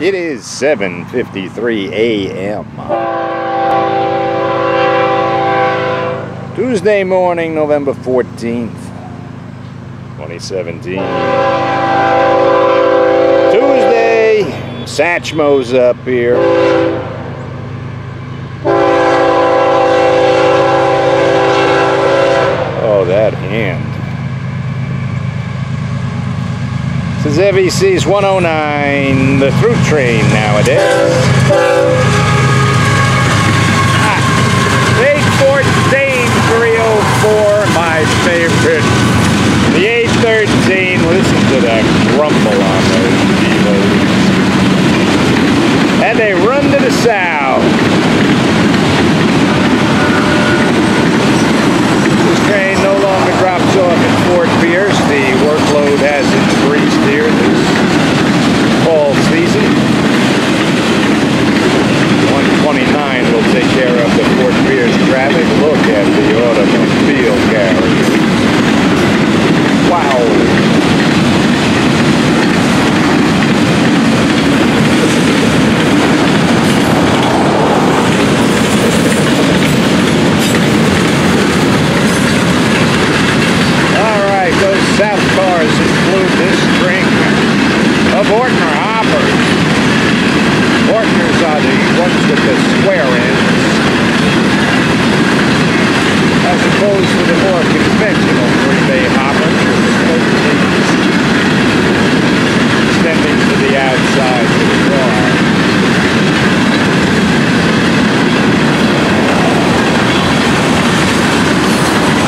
It is 7.53 a.m. Tuesday morning, November 14th, 2017. Tuesday, Satchmo's up here. Oh, that hand. This is FEC's 109, the through train nowadays. Ah, Big 14 304, my favorite. The A13, listen to that grumble on those Devos. And they run to the south. This train no longer drops off at Fort Pierce. The workload has increased here this fall season. 129 will take care of the Fort Pierce traffic. Look at the automobile carrier. Wow. All right, those south cars include this string of Ortner hoppers. Ortners are the ones with the square ends, as opposed to the more conventional three-bay the extending to the outside of the car.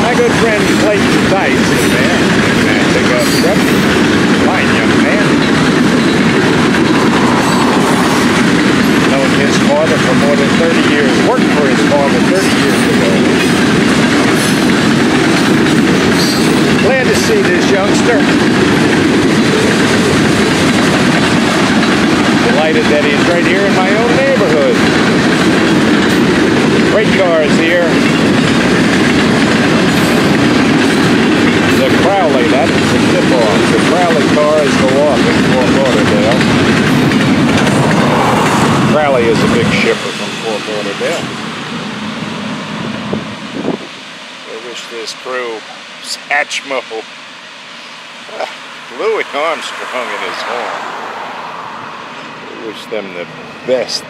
My good friend Clayton Tice in there. Pick up truck. See this youngster. Delighted that he's right here in my own neighborhood. Great cars here. The Crowley, that is the tip-off. The Crowley cars go off in Fort Lauderdale. Crowley is a big shipper from Fort Lauderdale. I wish this crew, Satchmo, Louis Armstrong and his horn. I wish them the best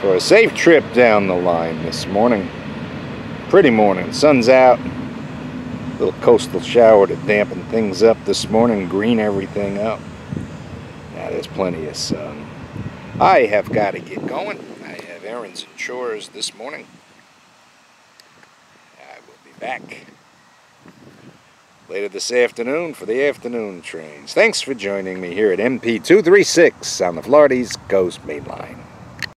for a safe trip down the line this morning. Pretty morning, sun's out little coastal shower to dampen things up this morning, green everything up. Now there's plenty of sun. I have got to get going. I have errands and chores this morning. I will be back later this afternoon for the afternoon trains. Thanks for joining me here at MP236 on the Florida East Coast Main Line.